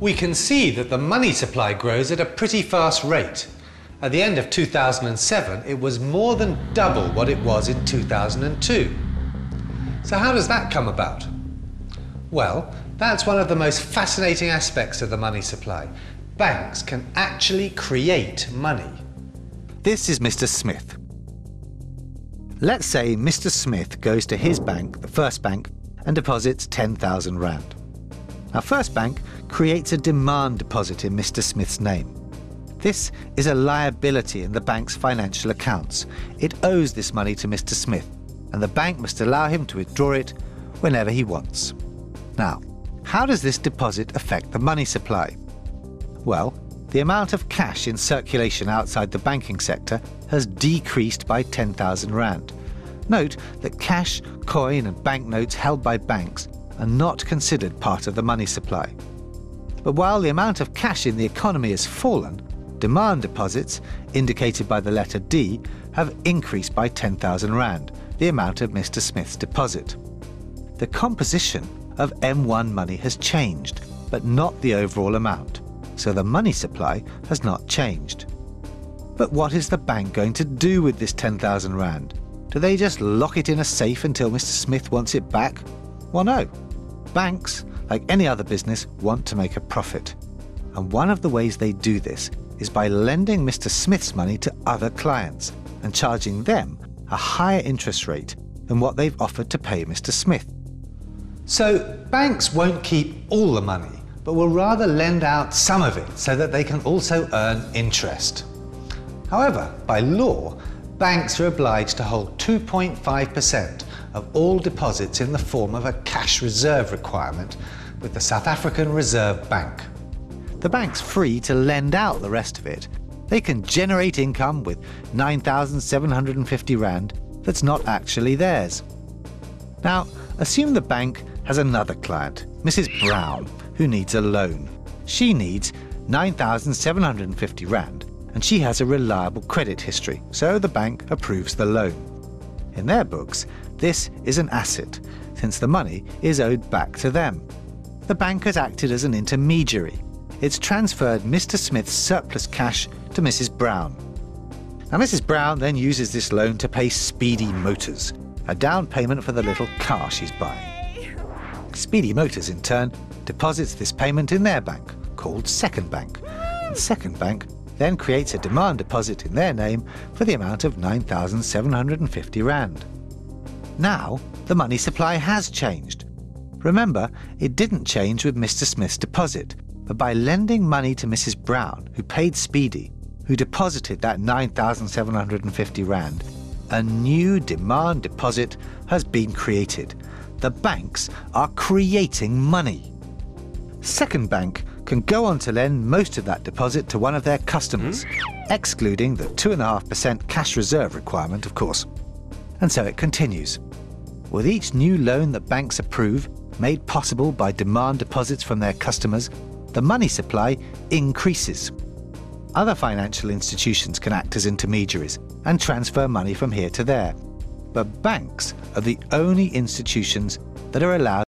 we can see that the money supply grows at a pretty fast rate. At the end of 2007, it was more than double what it was in 2002. So how does that come about? Well, that's one of the most fascinating aspects of the money supply. Banks can actually create money. This is Mr. Smith. Let's say Mr. Smith goes to his bank, the First Bank, and deposits 10,000 Rand. Now, First Bank creates a demand deposit in Mr. Smith's name. This is a liability in the bank's financial accounts. It owes this money to Mr. Smith, and the bank must allow him to withdraw it whenever he wants. Now, how does this deposit affect the money supply? Well, the amount of cash in circulation outside the banking sector has decreased by 10,000 Rand. Note that cash, coin, and banknotes held by banks are not considered part of the money supply. But while the amount of cash in the economy has fallen, demand deposits, indicated by the letter D, have increased by 10,000 Rand, the amount of Mr. Smith's deposit. The composition of M1 money has changed, but not the overall amount, so the money supply has not changed. But what is the bank going to do with this 10,000 Rand? Do they just lock it in a safe until Mr. Smith wants it back? Well, no. Banks, like any other business, want to make a profit. And one of the ways they do this is by lending Mr. Smith's money to other clients and charging them a higher interest rate than what they've offered to pay Mr. Smith. So, banks won't keep all the money, but will rather lend out some of it so that they can also earn interest. However, by law, banks are obliged to hold 2.5% of all deposits in the form of a cash reserve requirement with the South African Reserve Bank. The bank's free to lend out the rest of it. They can generate income with 9,750 Rand that's not actually theirs. Now, assume the bank has another client, Mrs. Brown, who needs a loan. She needs 9,750 Rand and she has a reliable credit history, so the bank approves the loan. In their books, this is an asset, since the money is owed back to them. The bank has acted as an intermediary. It's transferred Mr. Smith's surplus cash to Mrs. Brown. Now, Mrs. Brown then uses this loan to pay Speedy Motors, a down payment for the little car she's buying. Speedy Motors, in turn, deposits this payment in their bank, called Second Bank. And Second Bank then creates a demand deposit in their name for the amount of 9,750 Rand. Now, the money supply has changed. Remember, it didn't change with Mr. Smith's deposit, but by lending money to Mrs. Brown, who paid Speedy, who deposited that 9,750 Rand, a new demand deposit has been created. The banks are creating money. Second Bank can go on to lend most of that deposit to one of their customers, mm. excluding the 2.5% cash reserve requirement, of course. And so it continues. With each new loan that banks approve, made possible by demand deposits from their customers, the money supply increases. Other financial institutions can act as intermediaries and transfer money from here to there. But banks are the only institutions that are allowed